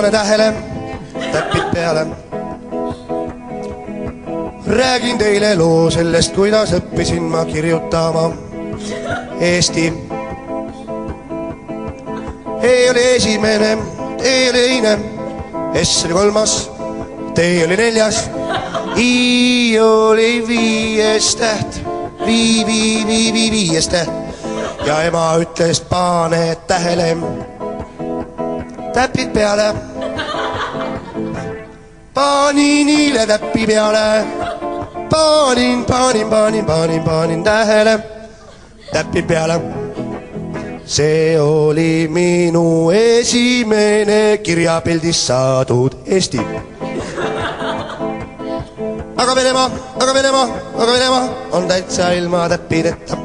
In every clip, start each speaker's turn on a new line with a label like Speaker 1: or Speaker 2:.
Speaker 1: pane tähele, täpid peale. räägin teile loo sellest, kuidas õppisin ma kirjutama Eesti. E oli esimene, E oli teine, S oli kolmas, T oli neljas, I oli viies täht, vii, vii, vii, vii, viies täht ja ema ütles, pane tähele, täpid peale. panin hiiletäpi peale, panin, panin, panin, panin, panin tähele, täpid peale see oli minu esimene kirjapildist saadud Eesti. aga Venemaa, aga Venemaa, aga Venemaa on täitsa ilma täppideta.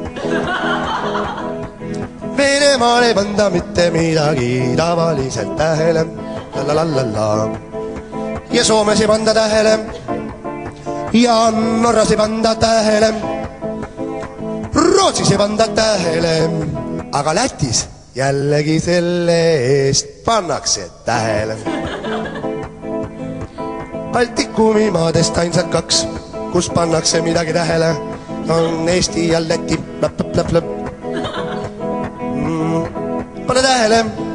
Speaker 1: Venemaal ei panda mitte midagi tavaliselt tähele, la la la la. ja Soomes ei panda tähele ja Norras ei panda tähele Rootsis ei panda tähele, aga Lätis jällegi selle eest pannakse tähele. Baltikumi maadest ainsad kaks, kus pannakse midagi tähele, on Eesti ja Läti. Pane tähele